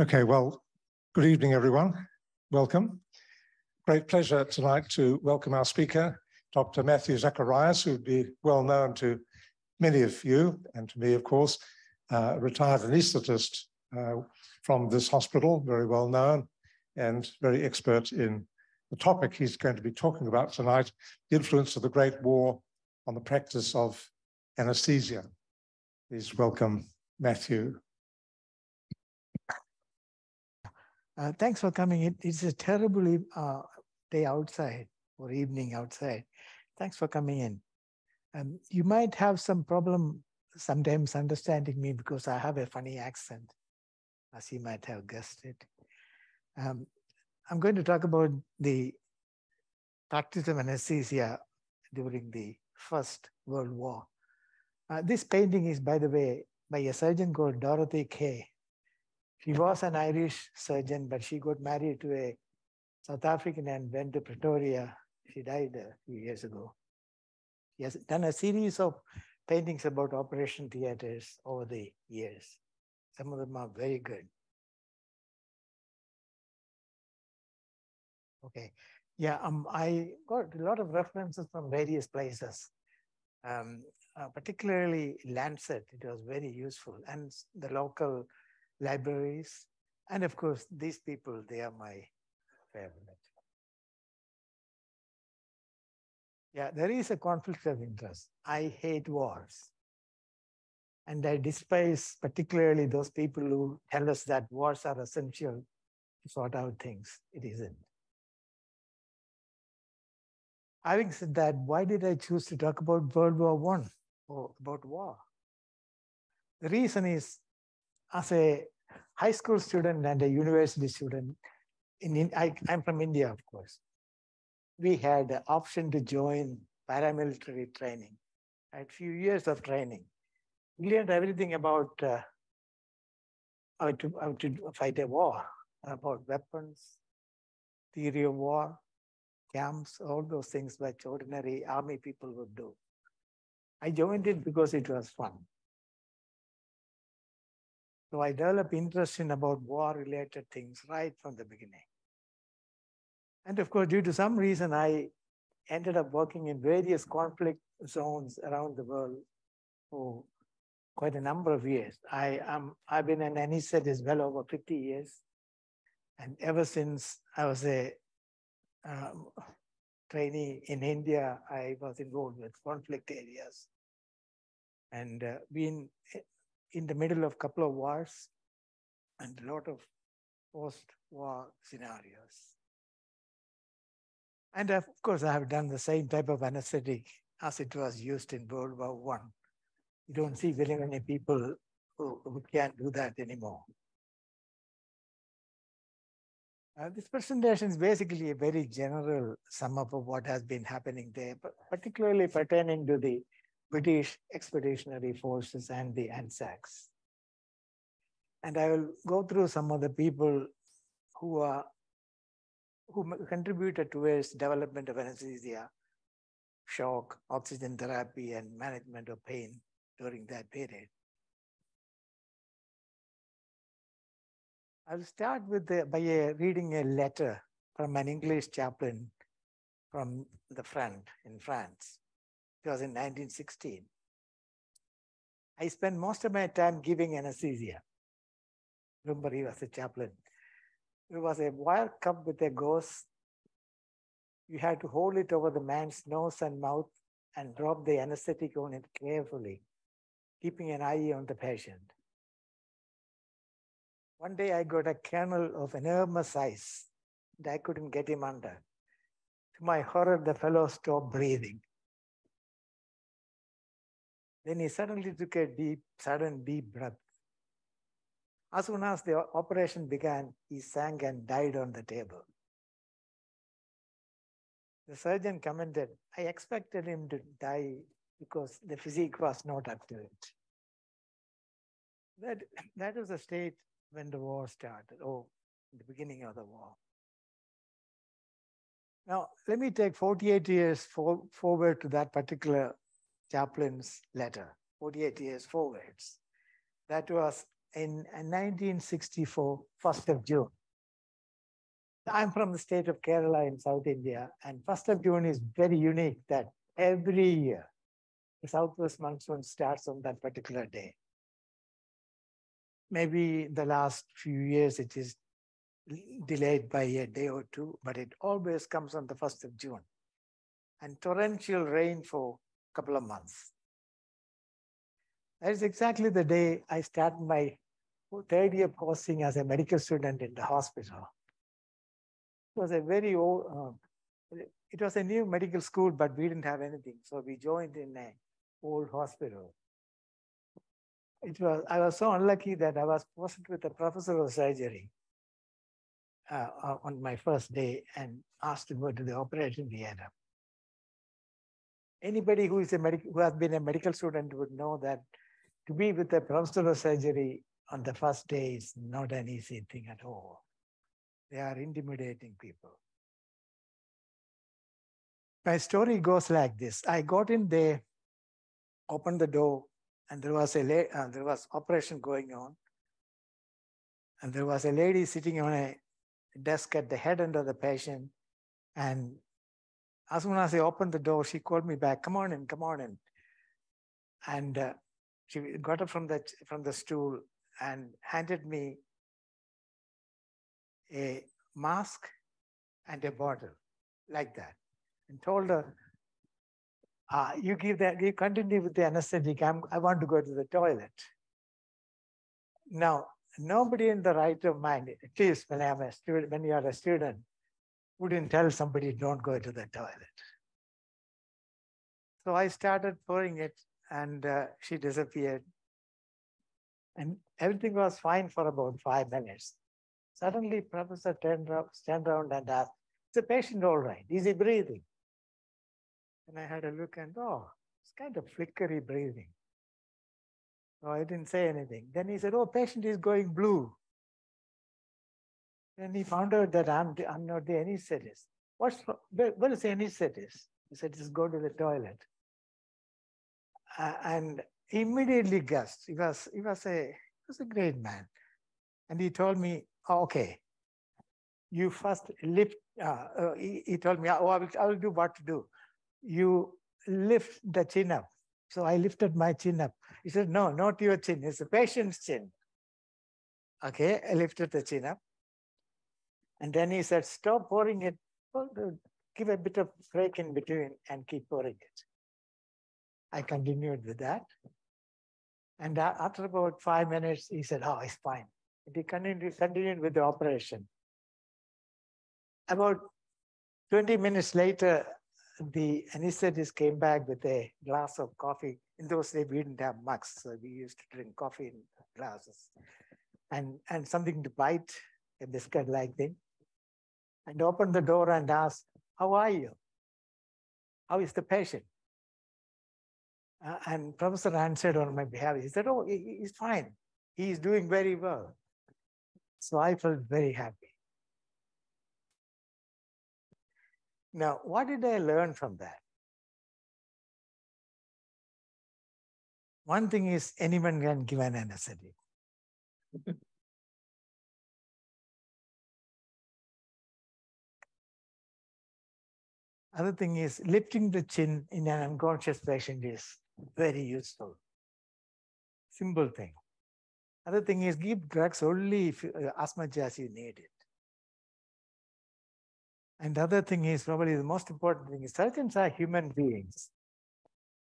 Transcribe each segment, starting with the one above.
Okay, well, good evening, everyone. Welcome. Great pleasure tonight to welcome our speaker, Dr. Mathew Zacharias, who would be well known to many of you and to me, of course, uh, retired anaesthetist uh, from this hospital, very well known and very expert in the topic he's going to be talking about tonight, the influence of the Great War on the practice of anesthesia. Please welcome Mathew. Uh, thanks for coming. It, it's a terrible uh, day outside or evening outside. Thanks for coming in. Um, you might have some problem sometimes understanding me because I have a funny accent, as you might have guessed it. Um, I'm going to talk about the practice of anesthesia during the First World War. Uh, this painting is, by the way, by a surgeon called Dorothy Kay. She was an Irish surgeon, but she got married to a South African and went to Pretoria. She died a few years ago. She has done a series of paintings about operation theaters over the years. Some of them are very good. Okay. Yeah, um, I got a lot of references from various places, um, uh, particularly Lancet. It was very useful, and the local libraries, and of course, these people, they are my favorite. Yeah, there is a conflict of interest. I hate wars. And I despise particularly those people who tell us that wars are essential to sort out things. It isn't. Having said that, why did I choose to talk about World War One or about war? The reason is as a high school student and a university student, in, I, I'm from India, of course, we had the option to join paramilitary training. I had few years of training. We learned everything about uh, how, to, how to fight a war, about weapons, theory of war, camps, all those things which ordinary army people would do. I joined it because it was fun. So I developed interest in about war-related things right from the beginning. And of course, due to some reason, I ended up working in various conflict zones around the world for quite a number of years. I am I've been an anesthetist well over 50 years. And ever since I was a um, trainee in India, I was involved with conflict areas and uh, been in the middle of a couple of wars and a lot of post-war scenarios. And of course, I have done the same type of anesthetic as it was used in World War One. You don't see very many people who, who can't do that anymore. Uh, this presentation is basically a very general sum up of what has been happening there, but particularly pertaining to the British Expeditionary Forces and the ANZACs. And I will go through some of the people who are who contributed towards development of anesthesia, shock, oxygen therapy, and management of pain during that period. I'll start with the, by uh, reading a letter from an English chaplain from the front in France. It was in 1916. I spent most of my time giving anesthesia. Remember, he was a chaplain. It was a wire cup with a gauze. You had to hold it over the man's nose and mouth and drop the anesthetic on it carefully, keeping an eye on the patient. One day I got a kernel of enormous size and I couldn't get him under. To my horror, the fellow stopped breathing. Then he suddenly took a deep, sudden deep breath. As soon as the operation began, he sank and died on the table. The surgeon commented, I expected him to die because the physique was not up to it. That, that was the state when the war started, or the beginning of the war. Now, let me take 48 years for, forward to that particular chaplain's letter, 48 years forwards. That was in uh, 1964, 1st of June. I'm from the state of Kerala in South India, and 1st of June is very unique that every year the southwest monsoon starts on that particular day. Maybe the last few years it is delayed by a day or two, but it always comes on the 1st of June. And torrential rain for a couple of months. That is exactly the day I started my third year posting as a medical student in the hospital. It was a very old, uh, it was a new medical school, but we didn't have anything. So we joined in an old hospital. It was, I was so unlucky that I was posted with a professor of surgery uh, on my first day and asked to go to the operating theater. Anybody who is a medical, who has been a medical student would know that to be with a professor surgery on the first day is not an easy thing at all. They are intimidating people. My story goes like this. I got in there, opened the door, and there was a uh, there was operation going on. And there was a lady sitting on a desk at the head end of the patient. And as soon as I opened the door, she called me back, come on in, come on in. And uh, she got up from the, from the stool and handed me a mask and a bottle like that and told her, uh, you give that, you continue with the anesthetic. I'm, I want to go to the toilet. Now, nobody in the right of mind, at least when I'm a student, when you are a student, wouldn't tell somebody don't go to the toilet. So I started pouring it and uh, she disappeared. And everything was fine for about five minutes. Suddenly, professor turned, turned around and asked, is the patient all right? Is he breathing? And I had a look and, oh, it's kind of flickery breathing. So I didn't say anything. Then he said, oh, patient is going blue. Then he found out that I'm, I'm not the anesthetist. What's, what is the anesthetist? He said, just go to the toilet. Uh, and immediately guessed. He was, he was a, he was a great man. And he told me, oh, okay, you first lift, uh, uh, he, he, told me, oh, I will, I will do what to do. You lift the chin up. So I lifted my chin up. He said, no, not your chin, it's the patient's chin. Okay, I lifted the chin up. And then he said, stop pouring it, give a bit of break in between and keep pouring it. I continued with that. And after about five minutes, he said, oh, it's fine. And he continued, with the operation. About 20 minutes later, the anesthetist came back with a glass of coffee. In those days, we didn't have mugs, so we used to drink coffee in glasses. And, and something to bite, a biscuit-like thing. And opened the door and asked, how are you? How is the patient? Uh, and professor answered on my behalf. He said, oh, he, he's fine. He's doing very well. So I felt very happy. Now, what did I learn from that? One thing is anyone can give an anesthetic. Other thing is lifting the chin in an unconscious patient is very useful. Simple thing. Other thing is give drugs only if, uh, as much as you need it. And the other thing is probably the most important thing is surgeons are human beings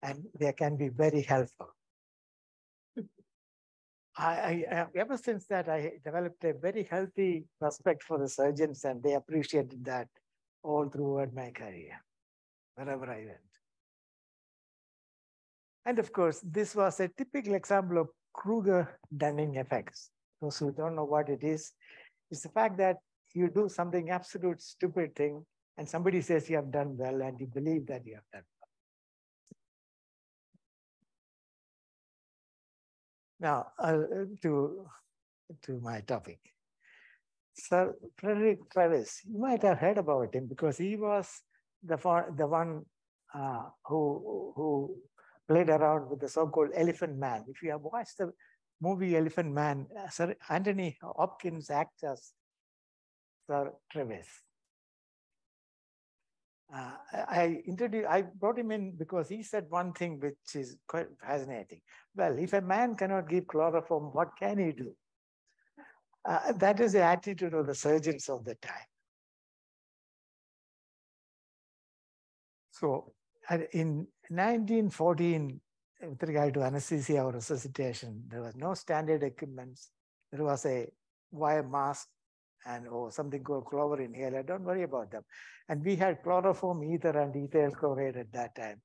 and they can be very helpful. I, I, ever since that, I developed a very healthy respect for the surgeons and they appreciated that all throughout my career, wherever I went. And of course, this was a typical example of Kruger-Dunning effects. Those who don't know what it is, it's the fact that you do something absolute stupid thing and somebody says you have done well and you believe that you have done well. Now, uh, to, to my topic. Sir Frederick Treves, you might have heard about him because he was the, the one uh, who, who played around with the so-called elephant man. If you have watched the movie Elephant Man, uh, Sir Anthony Hopkins acts as Sir Treves. Uh, I introduced, I brought him in because he said one thing which is quite fascinating. Well, if a man cannot give chloroform, what can he do? Uh, that is the attitude of the surgeons of the time. So in 1914, with regard to anesthesia or resuscitation, there was no standard equipment. There was a wire mask and or oh, something called clover inhaler. Don't worry about them. And we had chloroform ether and ethyl chloride at that time.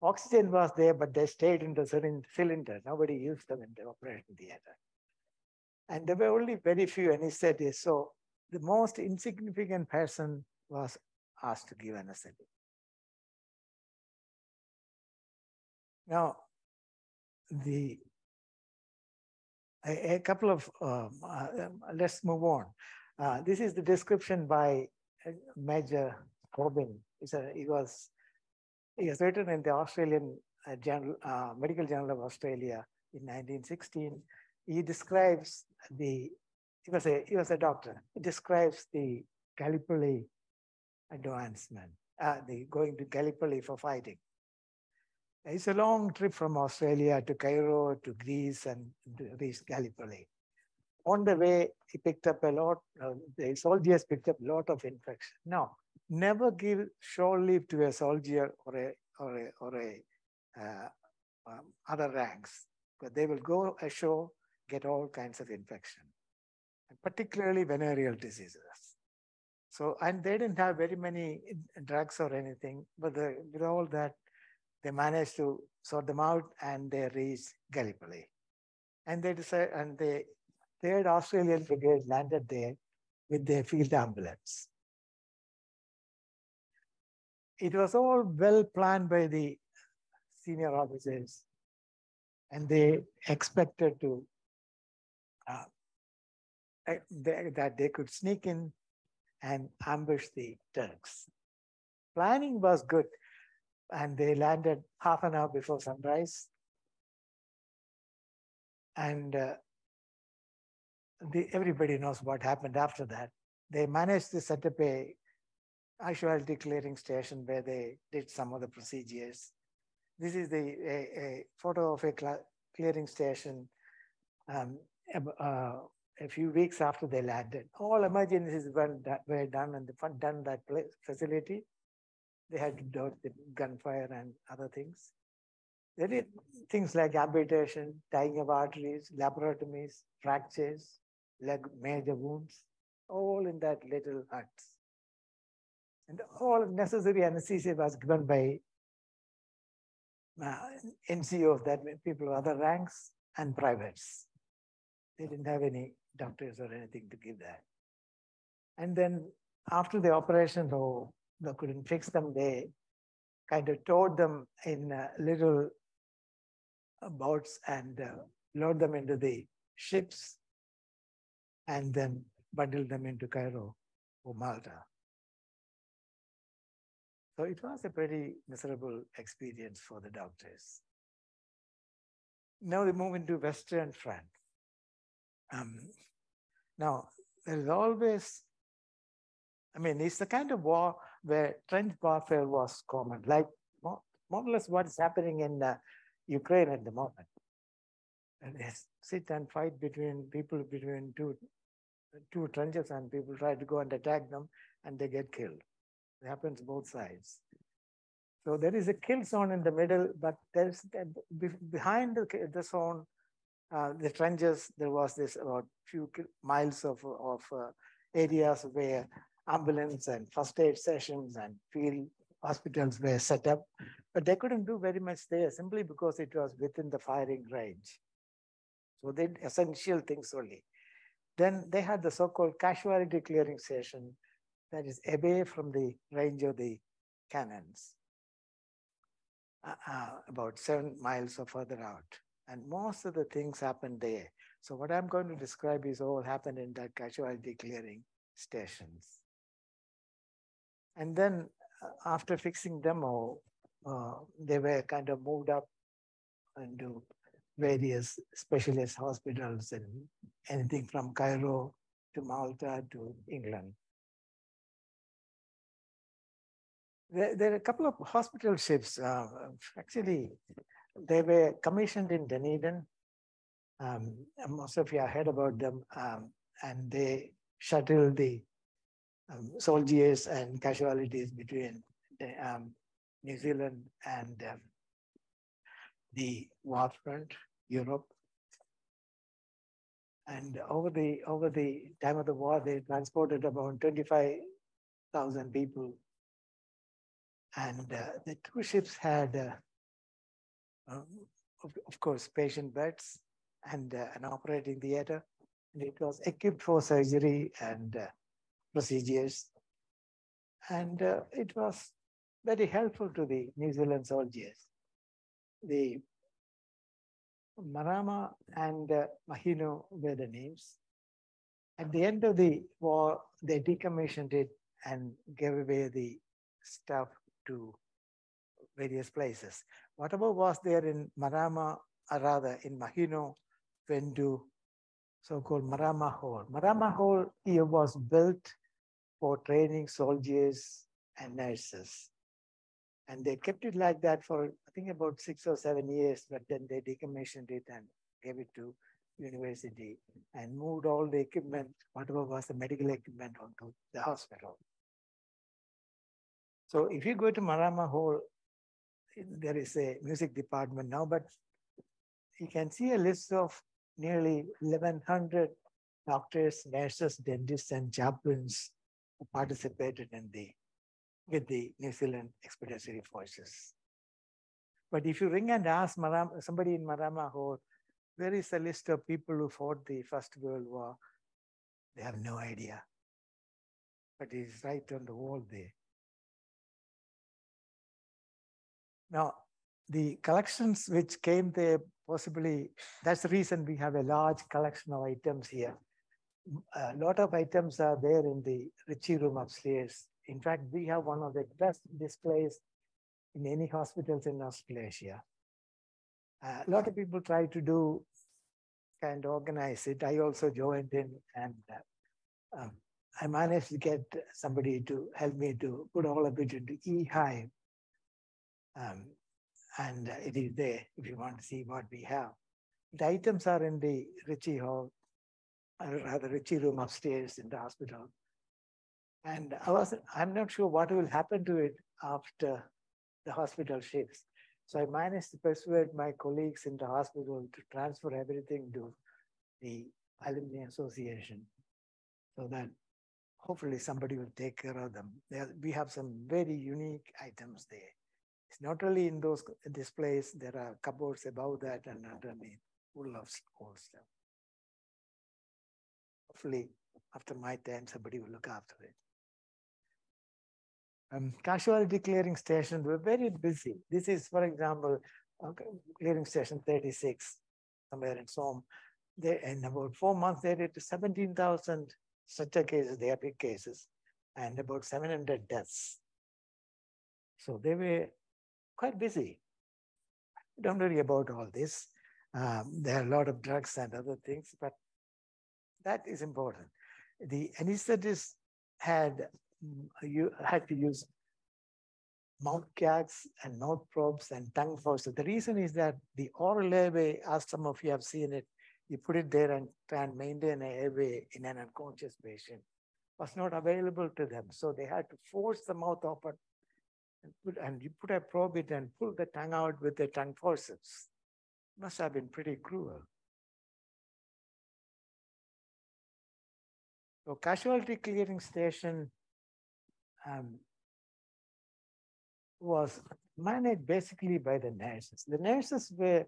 Oxygen was there, but they stayed in the cylinder. Nobody used them in the operation theater. And there were only very few anesthetists. So the most insignificant person was asked to give anesthetic. Now, the a, a couple of um, uh, let's move on. Uh, this is the description by uh, Major Corbin. A, he was he was written in the Australian uh, Journal, uh, Medical Journal of Australia in 1916. He describes the he was a he was a doctor. He describes the Gallipoli advancement, uh, the going to Gallipoli for fighting. It's a long trip from Australia to Cairo to Greece and to reach Gallipoli. On the way, he picked up a lot, uh, the soldiers picked up a lot of infection. Now, never give shore leave to a soldier or a, or a, or a uh, um, other ranks, but they will go ashore, get all kinds of infection, particularly venereal diseases. So, and they didn't have very many drugs or anything, but the, with all that, they managed to sort them out and they reached Gallipoli. And they decided, and the third Australian brigade landed there with their field ambulance. It was all well planned by the senior officers, and they expected to uh, eh, that they could sneak in and ambush the Turks. Planning was good and they landed half an hour before sunrise. And uh, the, everybody knows what happened after that. They managed to set up a casualty clearing station where they did some of the procedures. This is the a, a photo of a clearing station um, uh, a few weeks after they landed. All emergencies were, were done and the done that facility. They had to dodge the gunfire and other things. They did things like amputation, tying of arteries, laparotomies, fractures, leg major wounds, all in that little hut. And all necessary anesthesia was given by uh, NCOs, that people of other ranks and privates. They didn't have any doctors or anything to give that. And then after the operation, though, they couldn't fix them. They kind of towed them in uh, little boats and uh, them into the ships and then bundled them into Cairo or Malta. So it was a pretty miserable experience for the doctors. Now we move into Western France. Um, now, there is always, I mean, it's the kind of war where trench warfare was common, like more, more or less what is happening in uh, Ukraine at the moment. And they sit and fight between people between two, two trenches and people try to go and attack them and they get killed. It happens both sides. So there is a kill zone in the middle, but there's behind the, the zone, uh, the trenches, there was this about few miles of, of uh, areas where ambulance and first aid sessions and field hospitals were set up, but they couldn't do very much there simply because it was within the firing range. So they did essential things only. Then they had the so-called casualty clearing station that is away from the range of the cannons, uh, uh, about seven miles or further out. And most of the things happened there. So what I'm going to describe is all happened in that casualty clearing stations. And then uh, after fixing them all, uh, they were kind of moved up into various specialist hospitals and anything from Cairo to Malta to England. There, there are a couple of hospital ships. Uh, actually, they were commissioned in Dunedin. Um, most of you heard about them. Um, and they shuttled the um, soldiers and casualties between the, um, New Zealand and um, the war front, Europe. And over the over the time of the war, they transported about 25,000 people. And uh, the two ships had, uh, of, of, course, patient beds and uh, an operating theater. And it was equipped for surgery and uh, procedures. And uh, it was very helpful to the New Zealand soldiers. The Marama and uh, Maheno were the names. At the end of the war, they decommissioned it and gave away the stuff to various places. Whatever was there in Marama, or rather in Maheno, to so-called Marama Hall. Marama Hall here was built for training soldiers and nurses. And they kept it like that for, I think, about six or seven years, but then they decommissioned it and gave it to university and moved all the equipment, whatever was the medical equipment, onto the hospital. So if you go to Marama Hall, there is a music department now, but you can see a list of nearly 1,100 doctors, nurses, dentists, and chaplains who participated in the with the New Zealand Expeditionary Forces. But if you ring and ask Marama, somebody in Marama Hall, where is the list of people who fought the First World War? They have no idea. But it's right on the wall there. Now, the collections which came there, possibly, that's the reason we have a large collection of items here. A lot of items are there in the Ritchie room upstairs in fact, we have one of the best displays in any hospitals in Australasia. Uh, a lot of people try to do and organize it. I also joined in and uh, um, I managed to get somebody to help me to put all of it into eHive. Um, and it is there if you want to see what we have. The items are in the Ritchie Hall, or rather Ritchie room upstairs in the hospital. And I was, I'm not sure what will happen to it after the hospital shifts. So I managed to persuade my colleagues in the hospital to transfer everything to the Alumni Association so that hopefully somebody will take care of them. We have some very unique items there. It's not only in those displays, there are cupboards above that and underneath full of old stuff. Hopefully, after my time, somebody will look after it. Um, casualty clearing stations were very busy. This is, for example, clearing station 36, somewhere in Somme. They, in about four months, they did 17,000 such cases, the epic cases, and about 700 deaths. So they were quite busy. Don't worry about all this. Um, there are a lot of drugs and other things, but that is important. The anesthetist had you had to use mouth gags and mouth probes and tongue forceps. The reason is that the oral airway, as some of you have seen it, you put it there and try and maintain an airway in an unconscious patient, was not available to them. So they had to force the mouth open and, put, and you put a probe in and pull the tongue out with the tongue forceps. Must have been pretty cruel. So casualty clearing station um, was managed basically by the nurses. The nurses were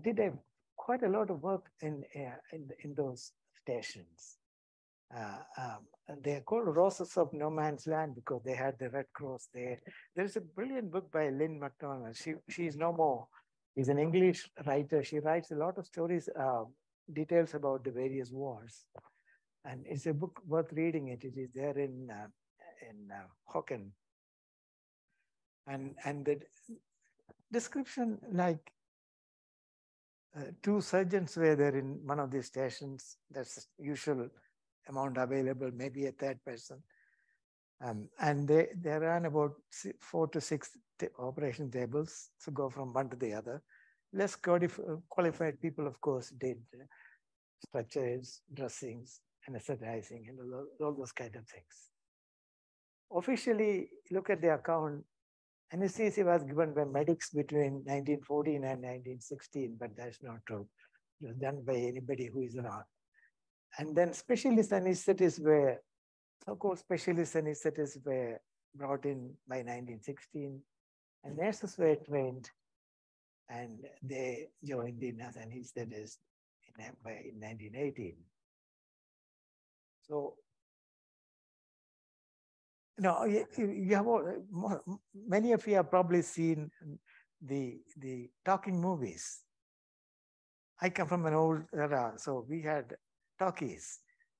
did a, quite a lot of work in uh, in, in those stations. Uh, um, they're called Roses of No Man's Land because they had the Red Cross there. There's a brilliant book by Lyn Macdonald. She she's no more. She's an English writer. She writes a lot of stories, uh, details about the various wars and it's a book worth reading. It, it is there in uh, in uh, Hocken, and and the description like uh, two surgeons were there in one of these stations. That's usual amount available, maybe a third person. Um, and they, they ran about four to six operation tables to go from one to the other. Less qualified people, of course, did uh, structures, dressings, anesthetizing, and all, all those kind of things. Officially, look at the account, anesthesia was given by medics between 1914 and 1916, but that's not true. It was done by anybody who is around. And then specialist anesthetists were, so-called specialist anesthetists were brought in by 1916, and nurses were trained, and they joined in as anesthetists in, in 1918. So no, you, you have more, many of you have probably seen the the talking movies. I come from an old era, so we had talkies,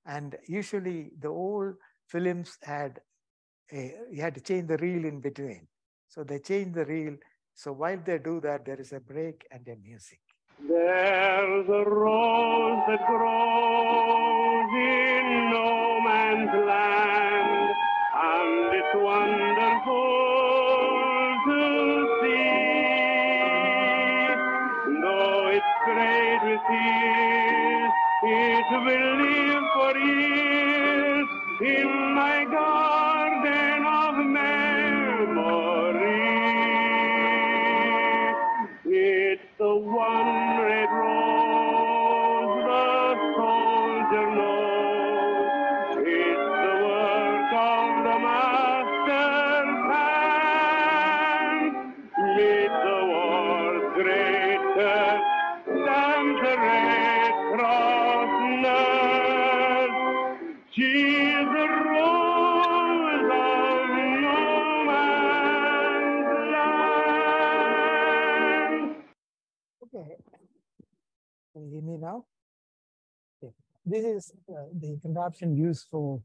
and usually the old films had a, you had to change the reel in between. So they change the reel. So while they do that, there is a break and a music. There's a rose that grows will live for years in She's rose of no man's land. Okay. You hear me now? Okay. This is uh, the contraption used for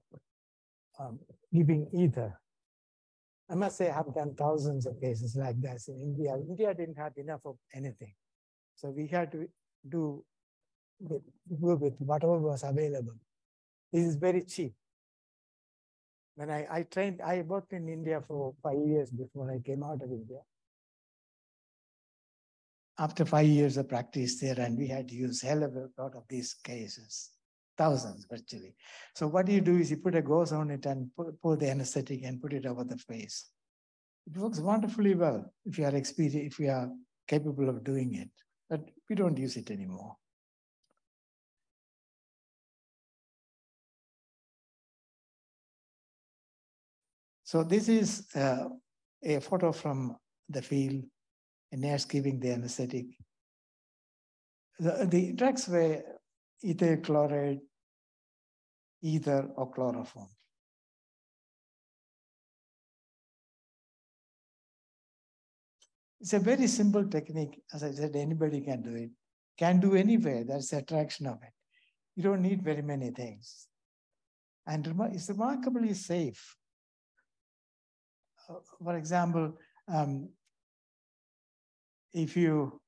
um, giving ether. I must say, I've done thousands of cases like this in India. India didn't have enough of anything. So we had to do with, go with whatever was available. This is very cheap. When I, I trained, I worked in India for five years before I came out of India after five years of practice there, and we had to use hell of a lot of these cases, thousands virtually. So what you do is you put a gauze on it and pour the anesthetic and put it over the face. It works wonderfully well if you are experienced, if you are capable of doing it, but we don't use it anymore. So this is uh, a photo from the field a nurse giving the anesthetic. The, the drugs were ethyl chloride, ether, or chloroform. It's a very simple technique. As I said, anybody can do it. Can do anywhere. That's the attraction of it. You don't need very many things. And it's remarkably safe. For example, um, if you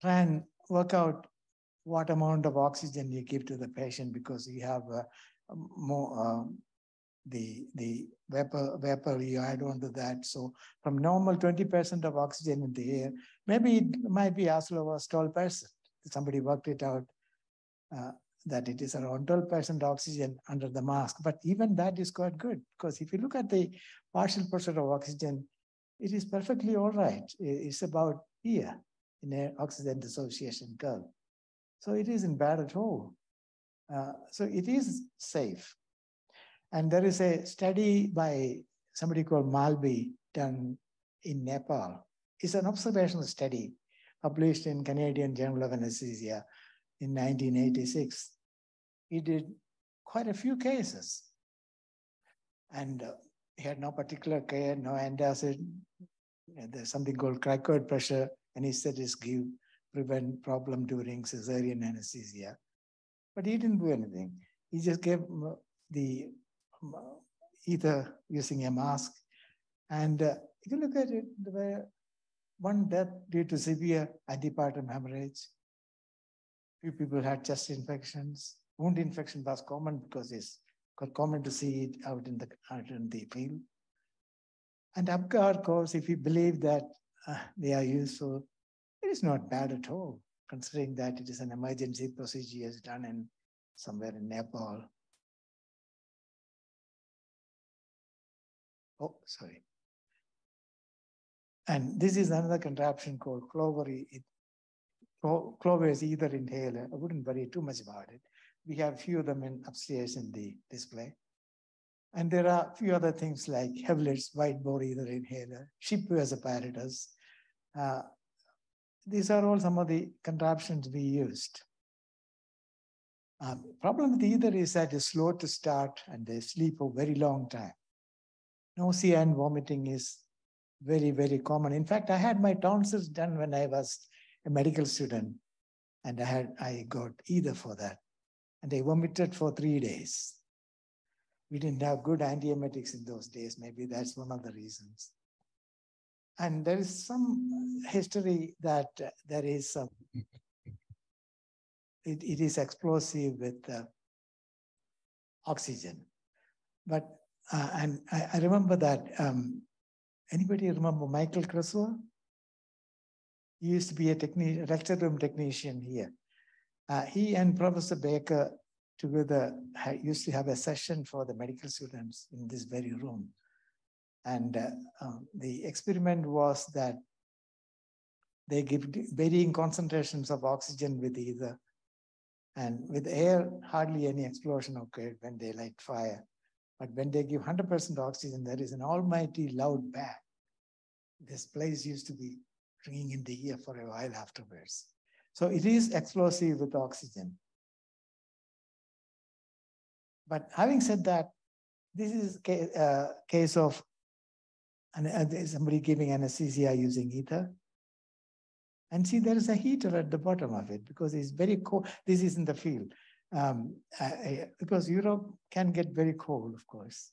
try and work out what amount of oxygen you give to the patient because you have uh, more um, the the vapor vapor you add on to that. So from normal 20% of oxygen in the air, maybe it might be as low as 12%. Somebody worked it out uh, that it is around 12% oxygen under the mask. But even that is quite good because if you look at the partial pressure of oxygen, it is perfectly all right. It's about here in an oxygen dissociation curve. So it isn't bad at all. Uh, so it is safe. And there is a study by somebody called Malby done in Nepal. It's an observational study published in Canadian Journal of Anesthesia in 1986. He did quite a few cases. And uh, he had no particular care, no antacid, there's something called cricoid pressure and he anesthetists give prevent problem during cesarean anesthesia. But he didn't do anything. He just gave the ether using a mask. And uh, if you look at it, there were one death due to severe antepartum hemorrhage, Few people had chest infections. Wound infection was common because it's common to see it out in the out in the field. And Apgar scores, if you believe that uh, they are useful, it is not bad at all, considering that it is an emergency procedure is done in somewhere in Nepal. Oh, sorry. And this is another contraption called Clover. It, Clover is ether inhaler. I wouldn't worry too much about it. We have a few of them in upstairs in the display. And there are a few other things like Hewitt's wide bore ether inhaler, ship as apparatus. Uh, these are all some of the contraptions we used. Um, problem with ether is that it's slow to start and they sleep for a very long time. Nausea and vomiting is very, very common. In fact, I had my tonsils done when I was a medical student, and I had I got ether for that. And I vomited for three days. We didn't have good antiemetics in those days. Maybe that's one of the reasons. And there is some history that uh, there is some, it, it is explosive with uh, oxygen. But, uh, and I, I, remember that, um, anybody remember Michael Creswell? He used to be a technician, lecture room technician here. Uh, he and Professor Baker together used to have a session for the medical students in this very room. And uh, um, the experiment was that they give varying concentrations of oxygen with ether. And with air, hardly any explosion occurred when they light fire. But when they give 100% oxygen, there is an almighty loud bang. This place used to be ringing in the ear for a while afterwards. So it is explosive with oxygen. But having said that, this is a uh, case of uh, somebody giving anesthesia using ether. And see, there is a heater at the bottom of it because it's very cold. This is in the field. Um, uh, because Europe can get very cold, of course.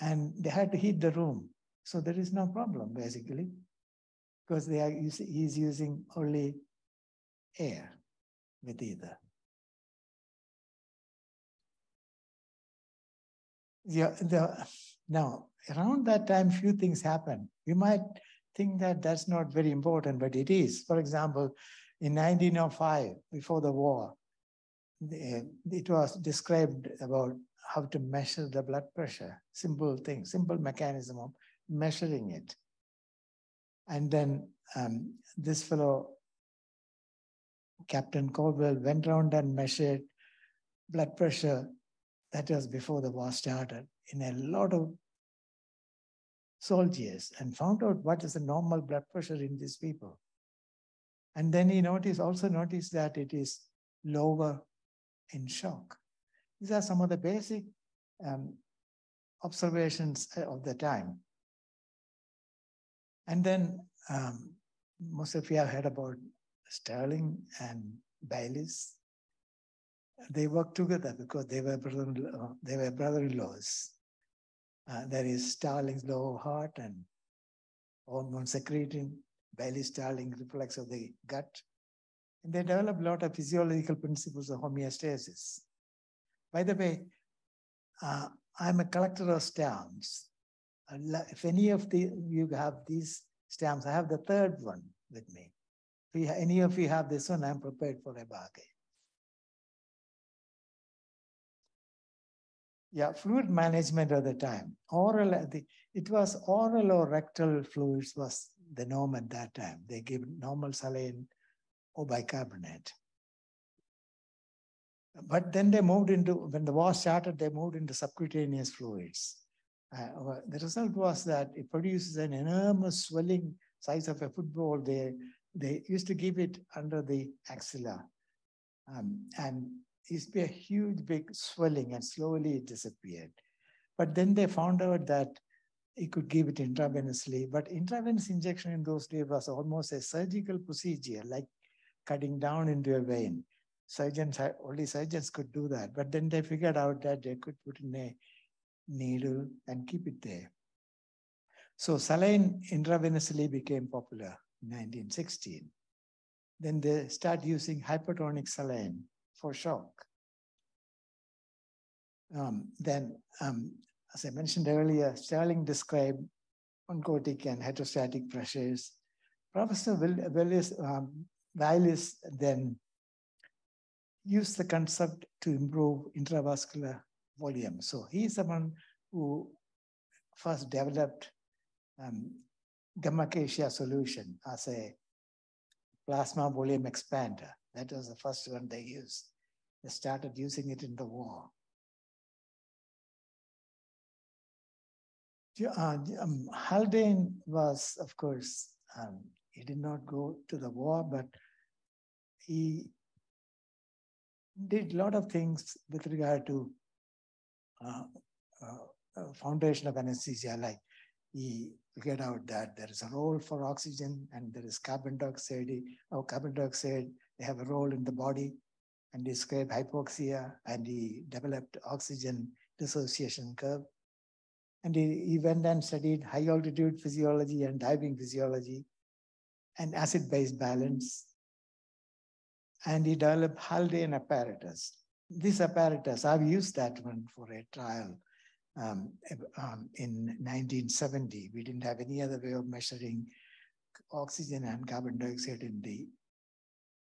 And they had to heat the room. So there is no problem, basically, because they are he's using only air with ether. Yeah, the, now, around that time, few things happen. You might think that that's not very important, but it is. For example, in 1905, before the war, it was described about how to measure the blood pressure. Simple thing, simple mechanism of measuring it. And then um, this fellow, Captain Caldwell, went around and measured blood pressure that was before the war started, in a lot of soldiers and found out what is the normal blood pressure in these people. And then he noticed, also noticed that it is lower in shock. These are some of the basic um, observations uh, of the time. And then um, most of you have heard about Starling and Bayliss they worked together because they were brother they were brother-in-laws. Uh, there is Starling's of heart and hormone secreting, Bailey Starling reflex of the gut. And they developed a lot of physiological principles of homeostasis. By the way, uh, I'm a collector of stamps. If any of the, you have these stamps, I have the third one with me. If any of you have this one, I'm prepared for a bargain. yeah, fluid management at the time. Oral, the, it was oral or rectal fluids was the norm at that time. They gave normal saline or bicarbonate. But then they moved into, when the war started, they moved into subcutaneous fluids. Uh, the result was that it produces an enormous swelling size of a football. They, they used to give it under the axilla. Um, and used to be a huge big swelling and slowly it disappeared. But then they found out that he could give it intravenously, but intravenous injection in those days was almost a surgical procedure, like cutting down into a vein. Surgeons, only surgeons could do that. But then they figured out that they could put in a needle and keep it there. So saline intravenously became popular 1916. then they start using hypertonic saline for shock. Um, then, um, as I mentioned earlier, Starling described oncotic and hydrostatic pressures. Professor Willis, um, Willis then used the concept to improve intravascular volume. So he's the one who first developed um, gum acacia solution as a plasma volume expander. That was the first one they used. They started using it in the war. Uh, um, Haldane was, of course, um, he did not go to the war, but he did a lot of things with regard to uh, uh, uh, foundation of anesthesia, like he figured out that there is a role for oxygen and there is carbon dioxide, oh, carbon dioxide, they have a role in the body, and he described hypoxia, and he developed oxygen dissociation curve. And he, he went and studied high altitude physiology and diving physiology and acid-base balance and he developed Haldane apparatus. This apparatus, I've used that one for a trial um, um, in 1970. We didn't have any other way of measuring oxygen and carbon dioxide in the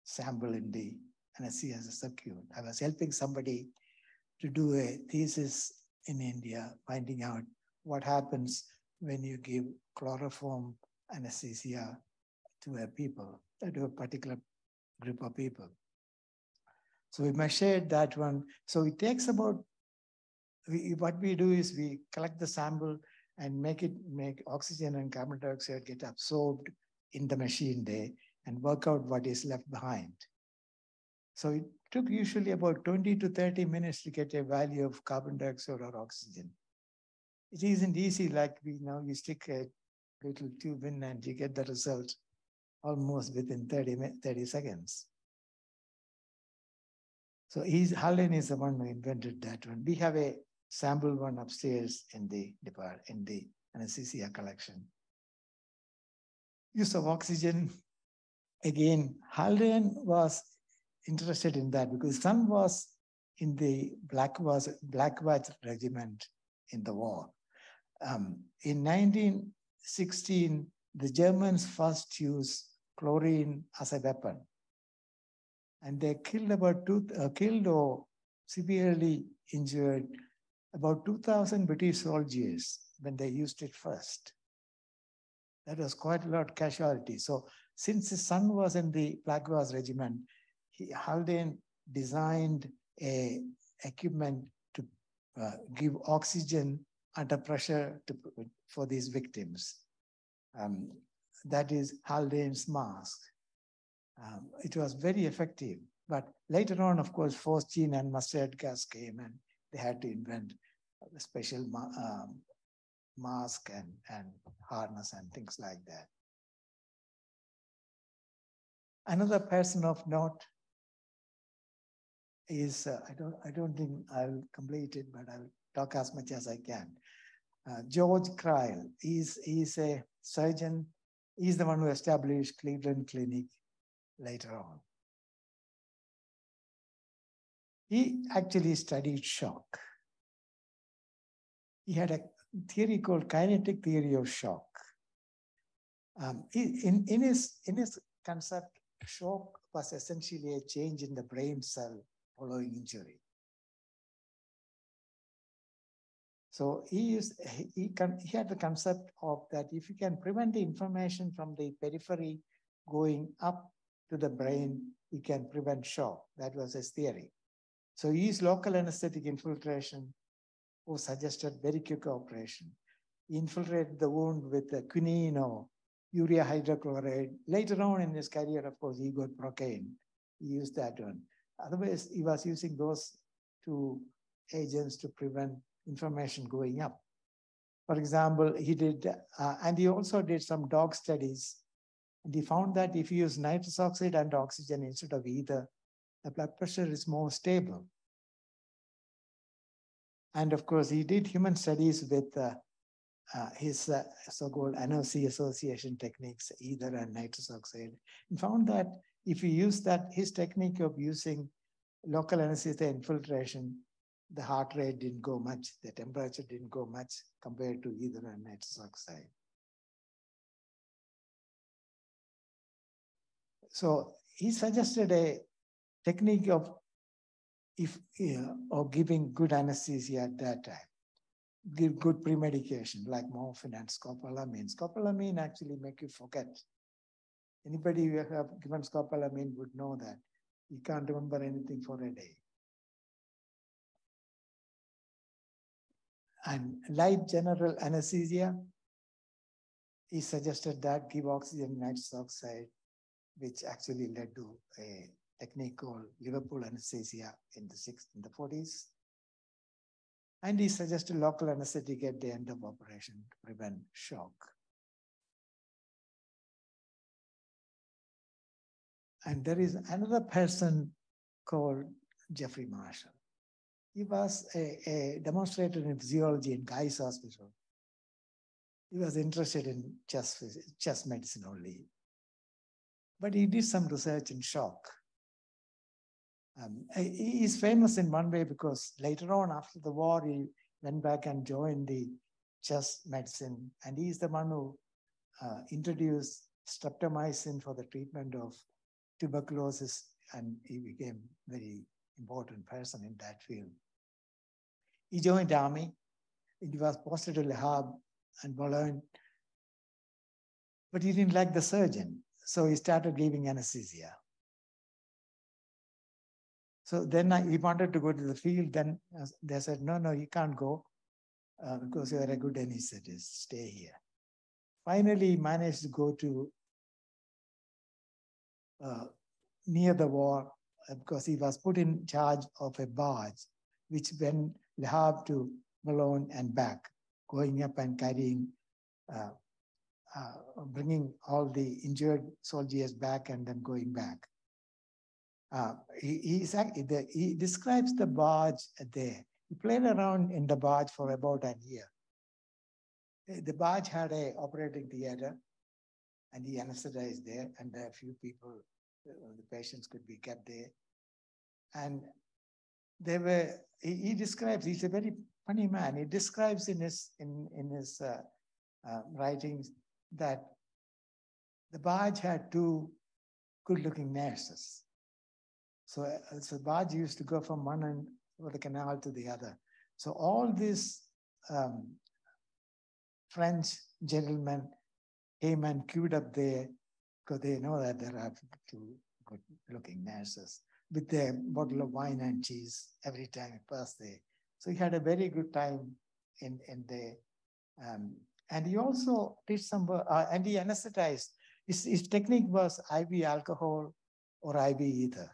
sample in the anesthesia as a. I was helping somebody to do a thesis in India, finding out what happens when you give chloroform anesthesia to a people, to a particular group of people. So we measured that one. So it takes about, we, what we do is we collect the sample and make it, make oxygen and carbon dioxide get absorbed in the machine there and work out what is left behind. So it took usually about 20 to 30 minutes to get a value of carbon dioxide or oxygen. It isn't easy like we now you stick a little tube in and you get the result almost within 30, 30 seconds. So he's, Haldane is the one who invented that one. We have a sample one upstairs in the depart, in the anesthesia collection. Use of oxygen. Again, Haldane was interested in that because son was in the Black, was, Black Watch regiment in the war. Um, in 1916, the Germans first used chlorine as a weapon. And they killed about two, uh, killed or severely injured about 2,000 British soldiers when they used it first. That was quite a lot of casualty. So since his son was in the Horse Regiment, he, Haldane designed a equipment to uh, give oxygen under pressure to, for these victims. Um, that is Haldane's mask. Um, it was very effective. But later on, of course, phosgene and mustard gas came and they had to invent a special ma um, mask and, and harness and things like that. Another person of note is, uh, I, don't, I don't think I'll complete it, but I'll talk as much as I can. Uh, George Crile, he's, he's a surgeon He's the one who established Cleveland Clinic later on. He actually studied shock. He had a theory called kinetic theory of shock. Um, in, in, his, in his concept, shock was essentially a change in the brain cell following injury. So he used he, can, he had the concept of that if you can prevent the information from the periphery going up to the brain, you can prevent shock. That was his theory. So he used local anesthetic infiltration, who suggested very quick operation. He infiltrated the wound with the quinine or urea hydrochloride. Later on in his career, of course, he got procaine. He used that one. Otherwise, he was using those two agents to prevent information going up. For example, he did, uh, and he also did some dog studies. And he found that if you use nitrous oxide and oxygen instead of ether, the blood pressure is more stable. And of course, he did human studies with uh, uh, his uh, so-called anoci-association techniques, ether and nitrous oxide, and found that if you use that, his technique of using local anesthesia infiltration, the heart rate didn't go much, the temperature didn't go much compared to ether and nitrous oxide. So he suggested a technique of if know, of giving good anesthesia at that time. Give good pre-medication like morphine and scopolamine. Scopolamine actually make you forget. Anybody who have given scopolamine would know that you can't remember anything for a day. And light general anesthesia, he suggested that give oxygen nitrous oxide, which actually led to a technique called Liverpool anesthesia in the sixth in the 40s. And he suggested local anesthetic at the end of operation to prevent shock. And there is another person called Geoffrey Marshall. He was a, a demonstrator in physiology in Guy's Hospital. He was interested in chest, chest medicine only. But he did some research in shock. Um, he is famous in one way because later on, after the war, he went back and joined the chest medicine. And he is the one who uh, introduced streptomycin for the treatment of tuberculosis. And he became very important person in that field. He joined the army. He was posted to Le Havre and Boulogne. But he didn't like the surgeon. So he started giving anesthesia. So then I, he wanted to go to the field. Then they said, no, no, you can't go uh, because you're a good anesthetist. Stay here. Finally, he managed to go to uh, near the war uh, because he was put in charge of a barge which went Le Havre to Boulogne and back, going up and carrying, uh, uh, bringing all the injured soldiers back and then going back. Uh, he, the, he describes the barge there. He played around in the barge for about a year. The barge had a operating theater and he anesthetized there and a few people, uh, the patients could be kept there. And they were, he, he describes, he's a very funny man. He describes in his, in, in his uh, uh, writings that the barge had two good looking nurses. So, so barge used to go from one end of the canal to the other. So all these um, French gentlemen came and queued up there because they know that there are two good looking nurses with their bottle of wine and cheese every time he passed there. So he had a very good time in, in there. Um, and he also did some, uh, and he anesthetized. His, his technique was IV alcohol or IV ether.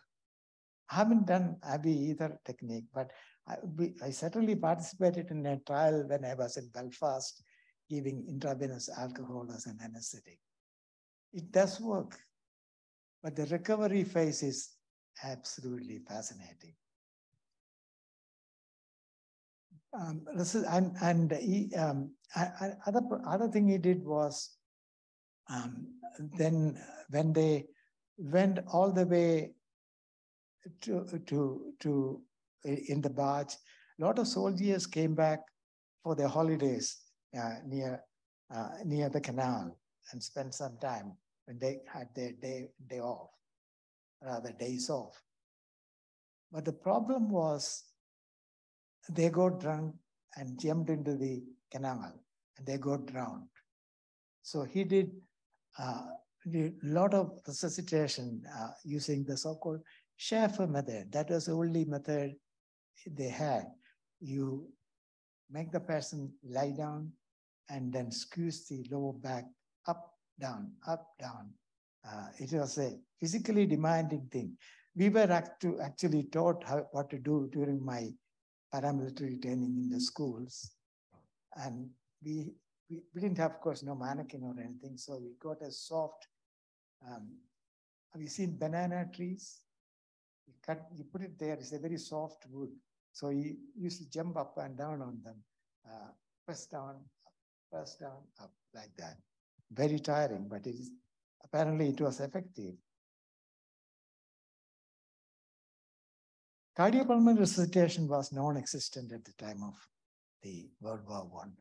I haven't done IV ether technique, but I, I certainly participated in a trial when I was in Belfast, giving intravenous alcohol as an anesthetic. It does work, but the recovery phase is absolutely fascinating. Um, and and he, um, other other thing he did was um, then when they went all the way to, to, to in the barge. A lot of soldiers came back for their holidays uh, near, uh, near the canal and spent some time when they had their day, day off, rather days off. But the problem was they got drunk and jumped into the canal and they got drowned. So he did uh, a lot of resuscitation uh, using the so-called Schafer method. That was the only method they had. You make the person lie down and then squeeze the lower back up, down, up, down. Uh, it was a physically demanding thing. We were actually taught how, what to do during my paramilitary training in the schools. And we, we, we didn't have, of course, no mannequin or anything. So we got a soft, um, have you seen banana trees? You cut, you put it there. It's a very soft wood, so he used to jump up and down on them, uh, press down, up, press down, up like that. Very tiring, but it is apparently it was effective. Cardiopulmonary resuscitation was non-existent at the time of the World War One.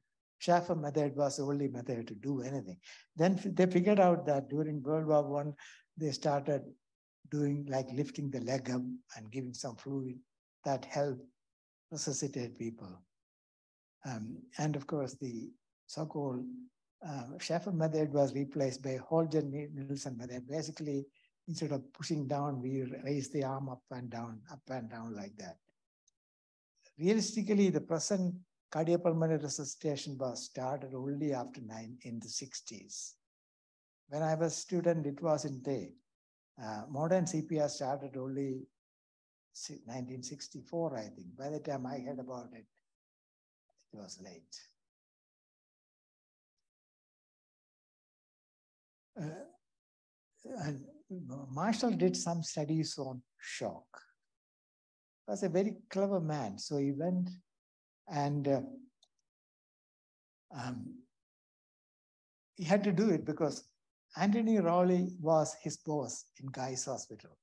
Schafer method was the only method to do anything. Then they figured out that during World War One, they started doing like lifting the leg up and giving some fluid that helped resuscitate people. Um, and of course, the so-called uh, method was replaced by Holger-Nielsen method. Basically, instead of pushing down, we raise the arm up and down, up and down like that. Realistically, the present cardiopulmonary resuscitation was started only after nine in the 60s. When I was a student, it wasn't there. Uh, modern CPR started only 1964, I think. By the time I heard about it, it was late. Uh, and Marshall did some studies on shock. He was a very clever man. So he went and uh, um, he had to do it because Anthony Rowley was his boss in Guy's Hospital.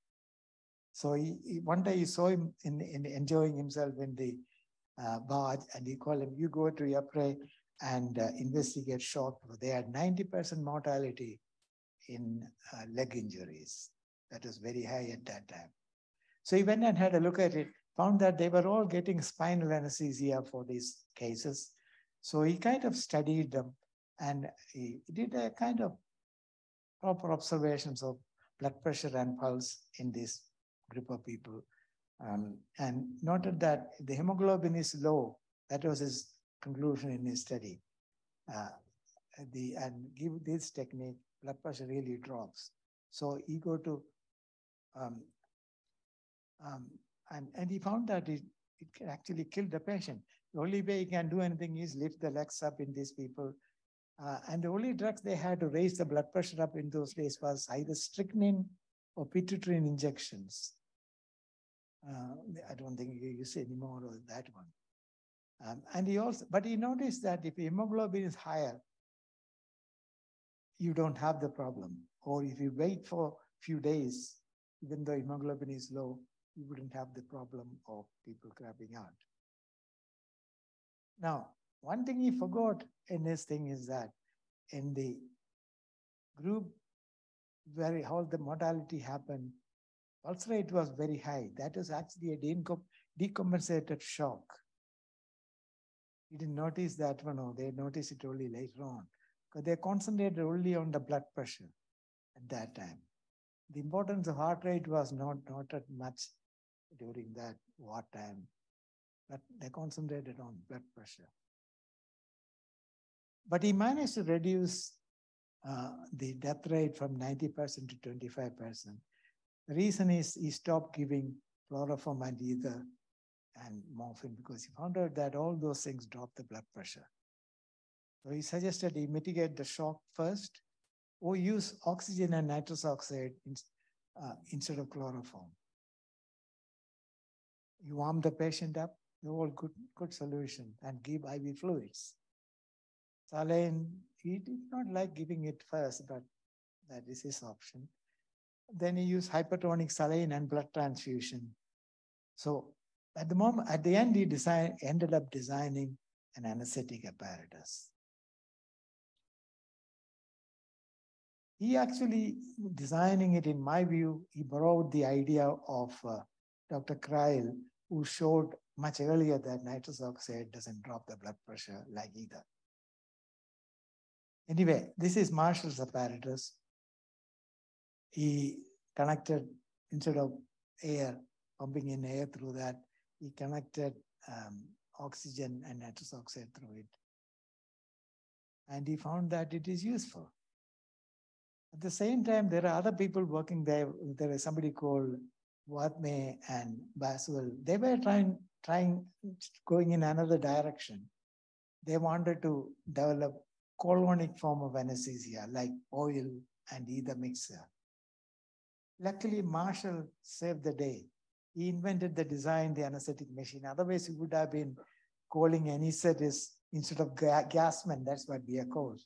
So he, he, one day he saw him in, in enjoying himself in the uh, barge and he called him, you go to Ypres and uh, investigate shock. They had 90% mortality in uh, leg injuries. That was very high at that time. So he went and had a look at it, found that they were all getting spinal anesthesia for these cases. So he kind of studied them and he did a kind of proper observations of blood pressure and pulse in this group of people. Um, and noted that the hemoglobin is low. That was his conclusion in his study. Uh, the, and give this technique, blood pressure really drops. So he go to, um, um, and, and he found that it, it can actually kill the patient. The only way he can do anything is lift the legs up in these people. Uh, and the only drugs they had to raise the blood pressure up in those days was either strychnine or pituitrin injections. Uh, I don't think you use anymore or that one. Um, and he also, but he noticed that if hemoglobin is higher, you don't have the problem. Or if you wait for a few days, even though hemoglobin is low, you wouldn't have the problem of people crapping out. Now, one thing he forgot in his thing is that in the group where all the mortality happened, pulse rate was very high. That was actually a decompensated shock. He didn't notice that one, or they noticed it only later on because they concentrated only on the blood pressure at that time. The importance of heart rate was not noted much during that wartime, but they concentrated on blood pressure. But he managed to reduce uh, the death rate from 90% to 25%. The reason is he stopped giving chloroform and ether and morphine because he found out that all those things drop the blood pressure. So he suggested he mitigate the shock first or use oxygen and nitrous oxide in, uh, instead of chloroform. You warm the patient up, the whole good, good solution, and give IV fluids. Saline, he did not like giving it first, but that is his option. Then he used hypertonic saline and blood transfusion. So at the moment, at the end, he design, ended up designing an anesthetic apparatus. He actually, designing it, in my view, he borrowed the idea of uh, Dr. Crile, who showed much earlier that nitrous oxide doesn't drop the blood pressure like ether. Anyway, this is Marshall's apparatus. He connected, instead of air, pumping in air through that, he connected um, oxygen and nitrous oxide through it. And he found that it is useful. At the same time, there are other people working there. There is somebody called Gwathmey and Baswell. They were trying, trying, going in another direction. They wanted to develop colonic form of anesthesia like oil and ether mixer. Luckily, Marshall saved the day. He invented the design, the anesthetic machine. Otherwise, he would have been calling anesthetists instead of ga gasman. That's what we are called.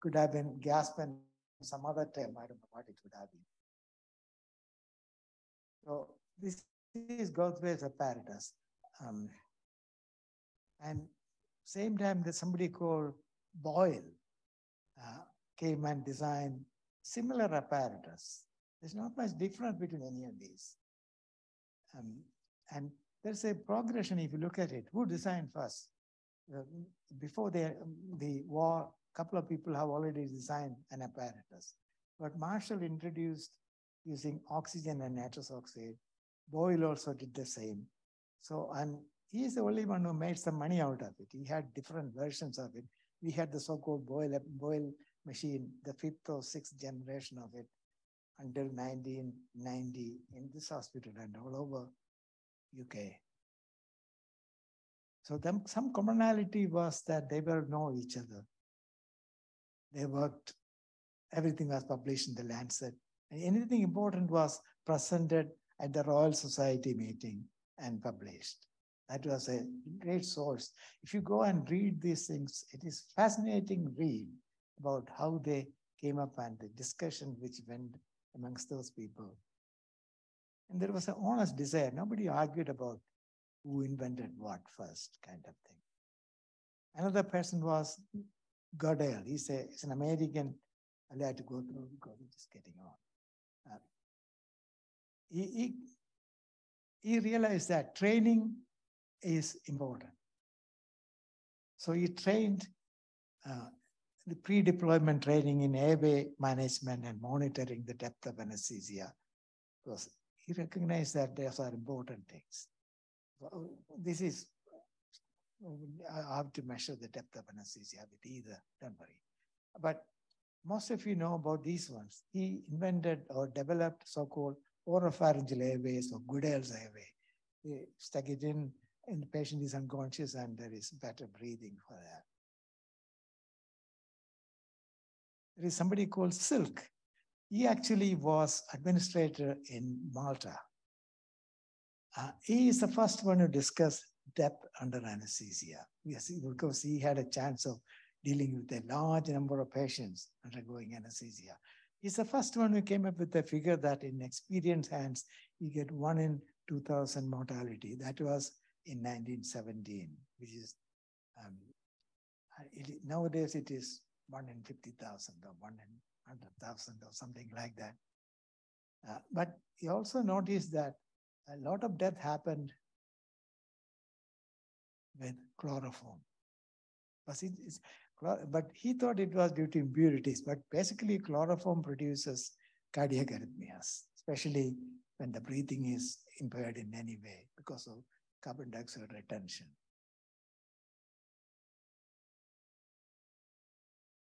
Could have been gasman some other term. I don't know what it would have been. So this is Goldthwaite's apparatus. Um, and same time that somebody called Boyle uh, came and designed similar apparatus. There's not much difference between any of these. Um, and there's a progression if you look at it. Who designed first? Uh, before the, the war, a couple of people have already designed an apparatus. But Marshall introduced using oxygen and nitrous oxide. Boyle also did the same. So, and he is the only one who made some money out of it. He had different versions of it. We had the so-called boil Boyle machine, the fifth or sixth generation of it until 1990 in this hospital and all over UK. So them, some commonality was that they were know each other. They worked, everything was published in the Lancet. And anything important was presented at the Royal Society meeting and published. That was a great source. If you go and read these things, it is fascinating read about how they came up and the discussion which went amongst those people. And there was an honest desire. Nobody argued about who invented what first, kind of thing. Another person was Guedel. He's, a, he's an American. I had to go through because it's just getting on. Uh, he, he, he realized that training is important. So he trained uh, the pre-deployment training in airway management and monitoring the depth of anesthesia because he recognized that those are important things. This is, I have to measure the depth of anesthesia with either, don't worry. But most of you know about these ones. He invented or developed so-called oropharyngeal airways or Guedel's airway. They stuck it in and the patient is unconscious and there is better breathing for that. There is somebody called Silk. He actually was administrator in Malta. Uh, he is the first one to discuss depth under anesthesia yes, because he had a chance of dealing with a large number of patients undergoing anesthesia. He's the first one who came up with the figure that in experienced hands, you get one in 2000 mortality. That was in 1917, which is um, it, nowadays it is one in 50,000 or 100,000 or something like that. Uh, but he also noticed that a lot of death happened with chloroform. But, but he thought it was due to impurities, but basically chloroform produces cardiac arrhythmias, especially when the breathing is impaired in any way because of carbon dioxide retention.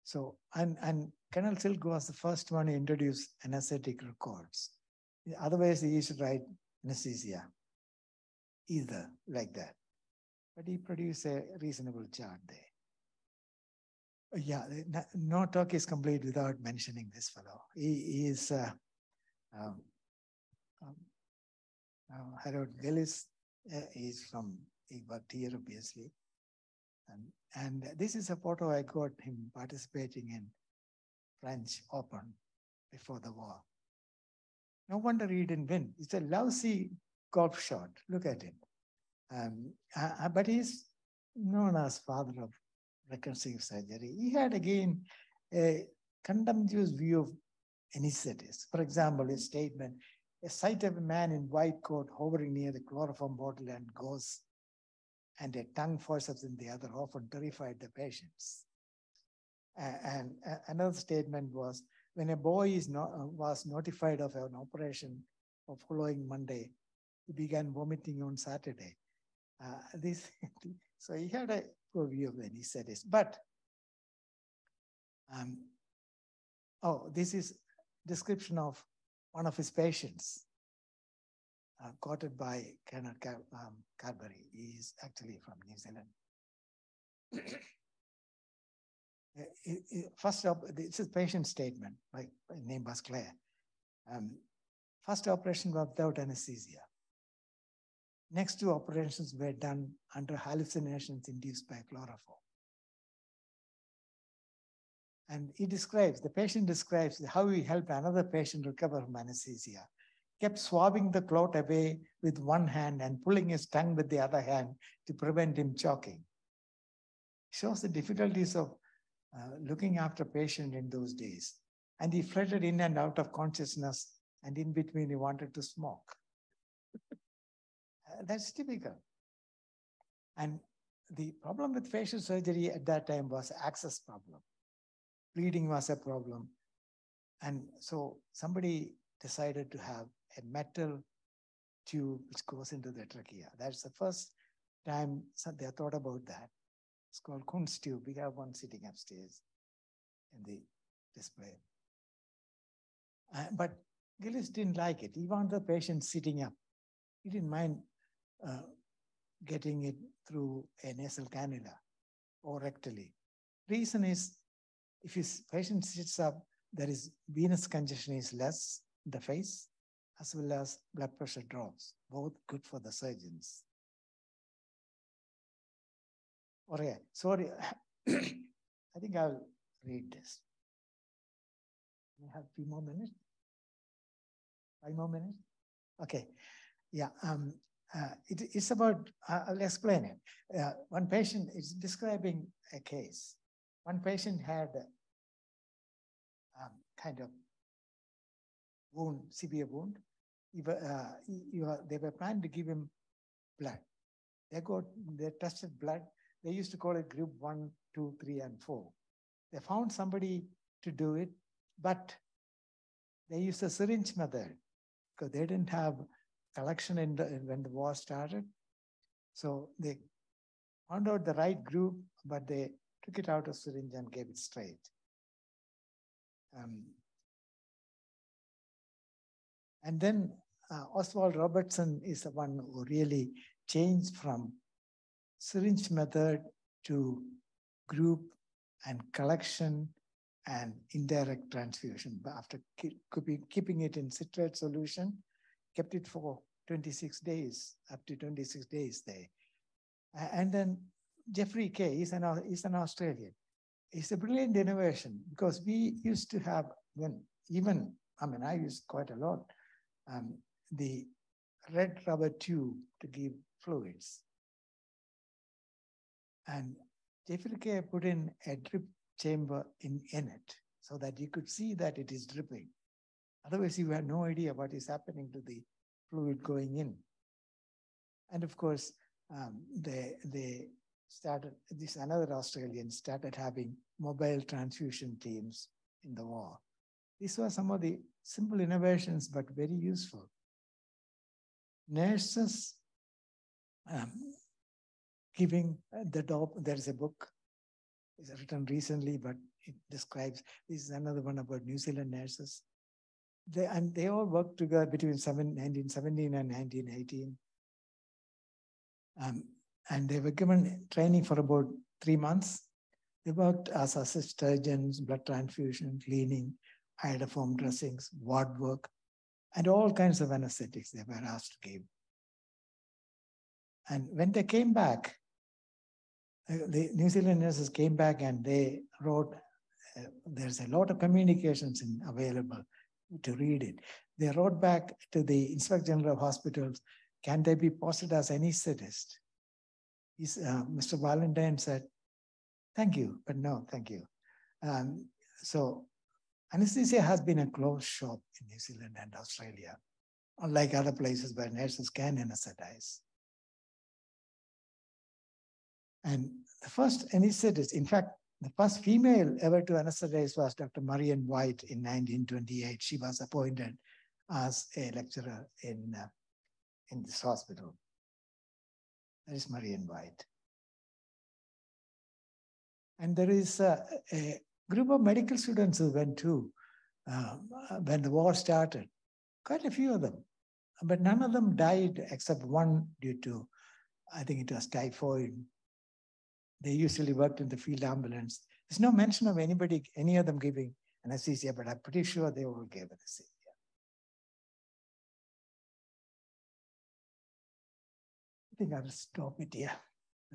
So, and, and Colonel Silk was the first one to introduce anesthetic records. Otherwise, he used to write anesthesia, either like that. But he produced a reasonable chart there. Yeah, no talk is complete without mentioning this fellow. He, is uh, um, um, uh, Harold Gillies is from, he worked here obviously. And, and this is a photo I got him participating in French Open before the war. No wonder he didn't win. It's a lousy golf shot. Look at it. Um, uh, uh, but he's known as father of reconstructive surgery. He had again a contemptuous view of anesthetists. For example, his statement, a sight of a man in white coat hovering near the chloroform bottle and goes and a tongue forceps in the other often terrified the patients. And another statement was when a boy is not, was notified of an operation of following Monday, he began vomiting on Saturday. Uh, this, so he had a poor view of this, But, um, oh, this is description of one of his patients uh, quoted by Kenneth Car um, Carberry. He is actually from New Zealand. it, first up, this is a patient statement. My, my name was Claire. Um, first operation was without anesthesia. Next two operations were done under hallucinations induced by chloroform. And he describes, the patient describes how he helped another patient recover from anesthesia kept swabbing the clot away with one hand and pulling his tongue with the other hand to prevent him choking. Shows the difficulties of uh, looking after patient in those days. And he fluttered in and out of consciousness, and in between he wanted to smoke. uh, that's typical. And the problem with facial surgery at that time was access problem. Bleeding was a problem. And so somebody decided to have a metal tube which goes into the trachea. That's the first time they thought about that. It's called Kuhn's tube. We have one sitting upstairs in the display. Uh, but Gillies didn't like it. He wanted the patient sitting up. He didn't mind uh, getting it through a nasal cannula or rectally. Reason is if his patient sits up, there is venous congestion is less in the face as well as blood pressure drops, both good for the surgeons. Okay, sorry, I think I'll read this. We have a few more minutes. Five more minutes? Okay, yeah. Um, uh, it, it's about, uh, I'll explain it. Uh, one patient is describing a case. One patient had um, kind of wound, severe wound. Uh, they were planning to give him blood. They got, they tested blood. They used to call it group one, two, three, and four. They found somebody to do it, but they used a syringe method because they didn't have collection in the, when the war started. So they found out the right group, but they took it out of syringe and gave it straight. Um, and then uh, Oswald Robertson is the one who really changed from syringe method to group and collection and indirect transfusion. But after keep, keeping it in citrate solution, kept it for 26 days, up to 26 days there. And then Geoffrey Kaye is an, is an Australian. It's a brilliant innovation because we used to have, when even, I mean, I used quite a lot, um, the red rubber tube to give fluids. And Geoffrey Kaye put in a drip chamber in, in it so that you could see that it is dripping. Otherwise, you had no idea what is happening to the fluid going in. And of course, um, they, they started, this another Australian started having mobile transfusion teams in the war. These were some of the simple innovations, but very useful. Nurses um, giving the dog, there is a book, it's written recently, but it describes, this is another one about New Zealand nurses they, and they all worked together between 1917 and 1918. Um, and they were given training for about three months. They worked as assist surgeons, blood transfusion, cleaning, iodoform dressings, ward work, and all kinds of anesthetics they were asked to give. And when they came back, uh, the New Zealand nurses came back and they wrote, uh, there's a lot of communications in, available to read it. They wrote back to the Inspector General of Hospitals, can they be posted as anesthetist? He's, uh, Mr. Valintine said, thank you, but no, thank you. Um, so anesthesia has been a closed shop in New Zealand and Australia, unlike other places where nurses can anesthetize. And the first anesthetist, in fact, the first female ever to anesthetize was Dr. Marian White in 1928. She was appointed as a lecturer in, uh, in this hospital. That is Marian White. And there is uh, a group of medical students who went too um, uh, when the war started. Quite a few of them. But none of them died except one due to, I think it was typhoid they usually worked in the field ambulance. There's no mention of anybody, any of them giving anesthesia, but I'm pretty sure they all gave anesthesia. I think I'll stop it here.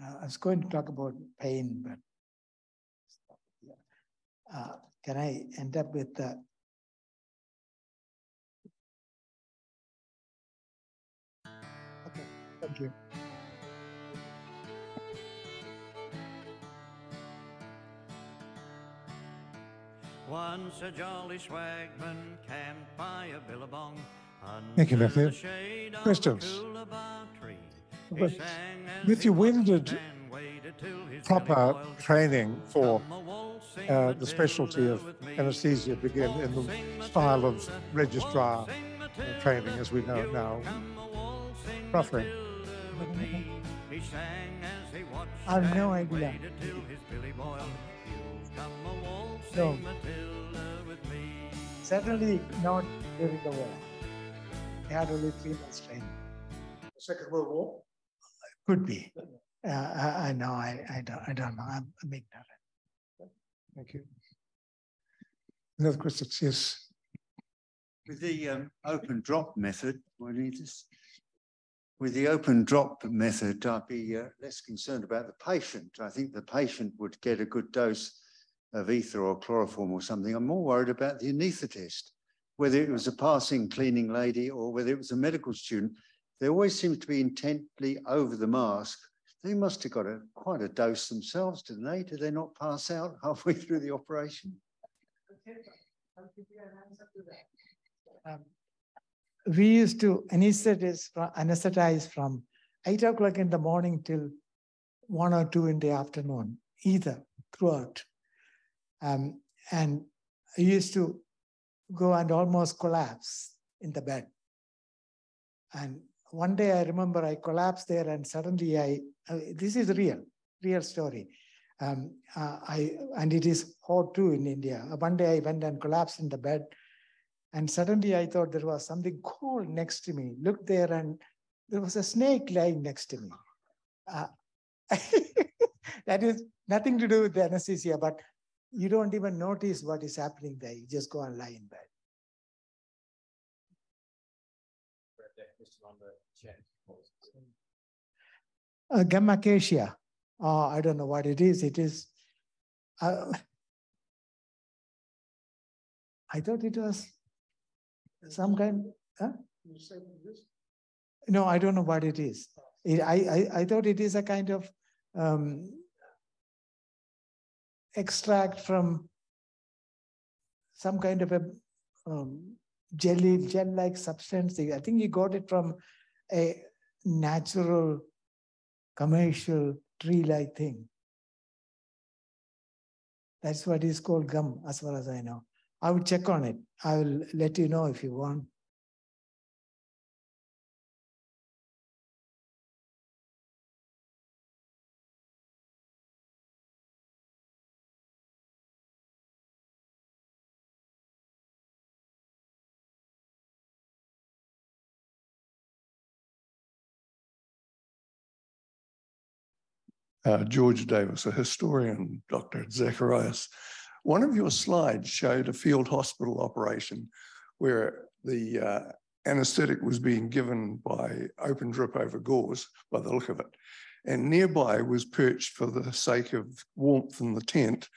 Uh, I was going to talk about pain, but stop it here. Uh, can I end up with the Thank you. Once a jolly swagman camped by a billabong. Thank you, Mathew. the shade of a Questions? But as Mathew, when proper training for uh, the specialty of anesthesia begin in the style of registrar uh, training as we know it now? Roughly. With I have no idea. No. With. Certainly not during the war. They had only three months training. Second World War. Could be. Uh, I, I know. I, I don't. I don't know. I'm, I'm ignorant. Thank you. Another question, yes. With the um, open drop method, what do? With the open drop method, I'd be uh, less concerned about the patient. I think the patient would get a good dose of ether or chloroform or something. I'm more worried about the anaesthetist, whether it was a passing cleaning lady or whether it was a medical student. They always seem to be intently over the mask. They must have got a quite a dose themselves, didn't they? Did they not pass out halfway through the operation? Um, we used to anesthetize, anesthetize from eight o'clock in the morning till one or two in the afternoon, ether throughout. Um, and I used to go and almost collapse in the bed. And one day I remember I collapsed there, and suddenly I, uh, this is real, real story. Um, uh, I and it is hot too in India. One day I went and collapsed in the bed, and suddenly I thought there was something cold next to me. Looked there, and there was a snake lying next to me. Uh, that is nothing to do with the anesthesia, but you don't even notice what is happening there. You just go and lie in bed. Uh, gum acacia. Uh, I don't know what it is. It is. Uh, I thought it was some kind. Huh? No, I don't know what it is. It, I, I I thought it is a kind of um, extract from some kind of a um, jelly gel-like substance. I think he got it from a natural commercial tree-like thing. That's what is called gum, as far as I know. I would check on it. I will let you know if you want. Uh, George Davis, a historian, Dr. Zacharias. One of your slides showed a field hospital operation where the uh, anesthetic was being given by open drip over gauze, by the look of it. And nearby was perched for the sake of warmth in the tent,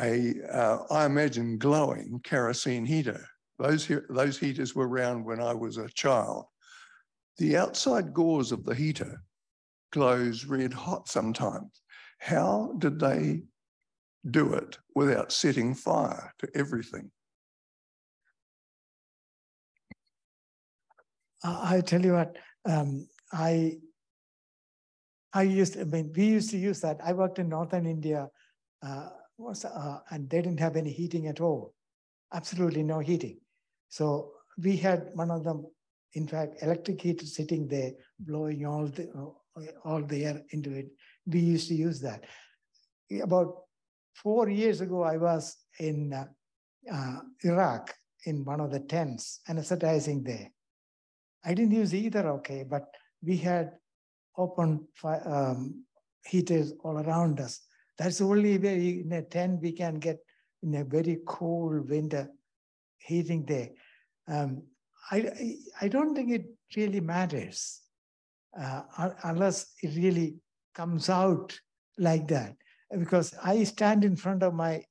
a, uh, I imagine, glowing kerosene heater. Those, he those heaters were around when I was a child. The outside gauze of the heater glows red hot sometimes. How did they do it without setting fire to everything? I tell you what, um, I I used, I mean, we used to use that. I worked in northern India, uh, was, uh, and they didn't have any heating at all, absolutely no heating. So we had one of them, in fact, electric heater sitting there, blowing all the all the air into it. We used to use that. About four years ago, I was in uh, uh, Iraq in one of the tents, anesthetizing there. I didn't use either, okay, but we had open fi- um, heaters all around us. That's the only way in a tent we can get in a very cold winter heating there. Um, I, I don't think it really matters uh, unless it really comes out like that. Because I stand in front of my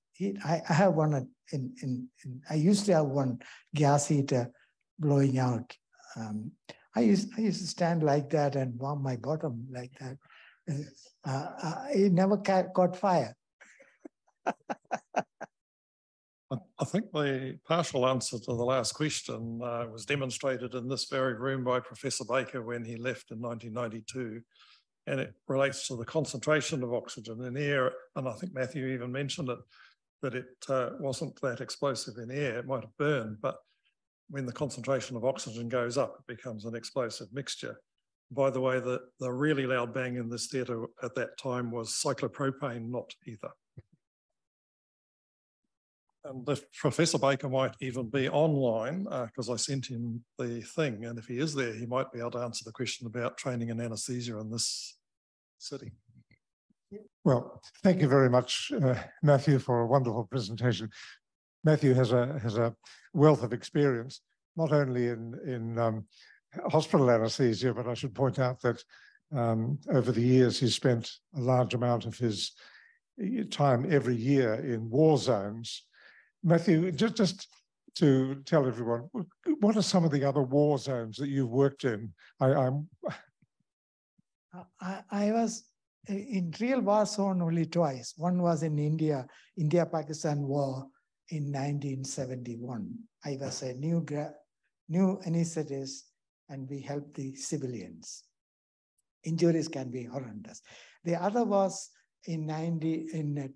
I, I have one in, in, in, I used to have one gas heater blowing out um, I used, I used to stand like that and warm my bottom like that. Uh, uh, it never ca- caught fire. I think the partial answer to the last question uh, was demonstrated in this very room by Professor Baker when he left in 1992. And it relates to the concentration of oxygen in air. And I think Mathew even mentioned it, that it uh, wasn't that explosive in air. It might have burned, but when the concentration of oxygen goes up, it becomes an explosive mixture. By the way, the, the really loud bang in this theatre at that time was cyclopropane, not ether. And if Professor Baker might even be online, because I sent him the thing, and if he is there, he might be able to answer the question about training in anaesthesia in this city. Well, thank you very much, uh, Mathew, for a wonderful presentation. Matthew has a has a wealth of experience, not only in in um, hospital anaesthesia, but I should point out that um, over the years he's spent a large amount of his eh, time every year in war zones. Mathew, just just to tell everyone, what are some of the other war zones that you've worked in? I, Uh, I, I was in real war zone only twice. One was in India, India-Pakistan war in 1971. I was a new new anesthetist and we helped the civilians. Injuries can be horrendous. The other was in 90 in uh,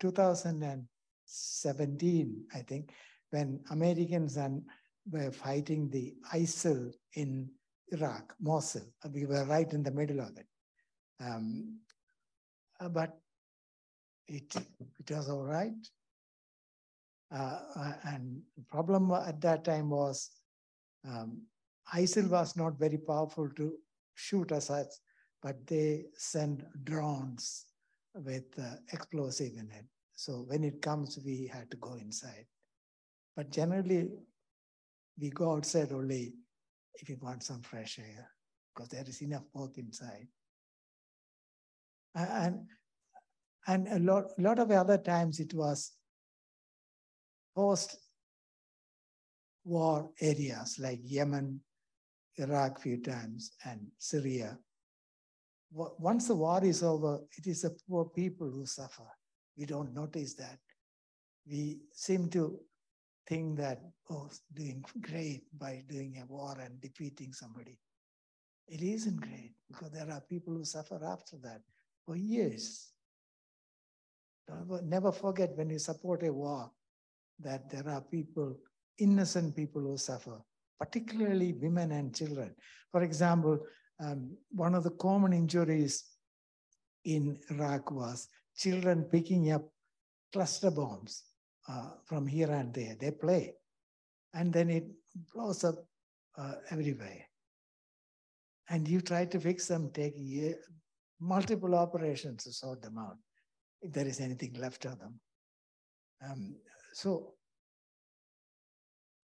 2017, I think, when Americans and were fighting the ISIL in Iraq, Mosul. We were right in the middle of it. Um, uh, but it, it was all right. Uh, uh, and the problem at that time was um, ISIL was not very powerful to shoot us at, but they send drones with uh, explosive in it. So when it comes, we had to go inside. But generally, we go outside only if we want some fresh air, because there is enough work inside. And and a lot, lot of other times it was post war areas like Yemen, Iraq a few times, and Syria. Once the war is over, it is the poor people who suffer. We don't notice that. We seem to think that, oh, doing great by doing a war and defeating somebody. It isn't great because there are people who suffer after that for years. Never forget when you support a war that there are people, innocent people who suffer, particularly women and children. For example, um, one of the common injuries in Iraq was children picking up cluster bombs uh, from here and there. They play, and then it blows up uh, everywhere. And you try to fix them, year, multiple operations to sort them out, if there is anything left of them. Um, so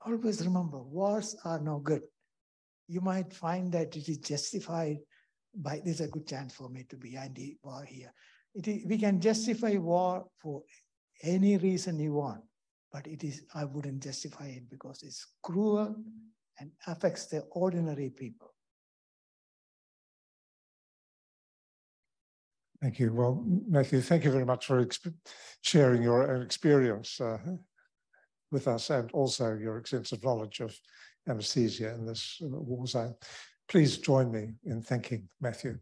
always remember, wars are no good. You might find that it is justified by, this is a good chance for me to be anti war here. We can justify war for any reason you want, but it is, I wouldn't justify it because it's cruel and affects the ordinary people. Thank you. Well, Mathew, thank you very much for sharing your own experience uh, with us and also your extensive knowledge of anesthesia in this uh, war zone. Please join me in thanking Mathew.